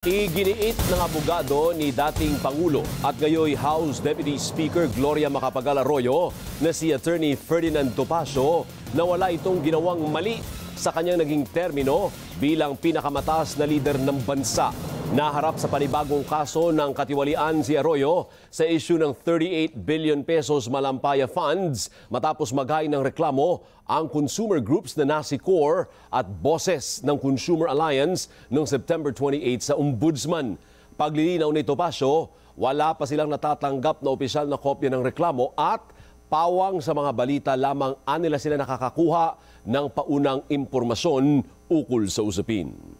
Iginiit ng abogado ni dating Pangulo at ngayoy House Deputy Speaker Gloria Macapagal Arroyo na si Attorney Ferdinand Topacio na wala itong ginawang mali sa kanyang naging termino bilang pinakamataas na lider ng bansa. Naharap sa panibagong kaso ng katiwalian si Arroyo sa issue ng 38 billion pesos malampaya funds matapos maghain ng reklamo ang consumer groups na Nasicor at bosses ng Consumer Alliance noong September 28 sa Ombudsman. Paglilinaw ni Topacio, wala pa silang natatanggap na opisyal na kopya ng reklamo at pawang sa mga balita lamang anila sila nakakakuha ng paunang impormasyon ukol sa usapin.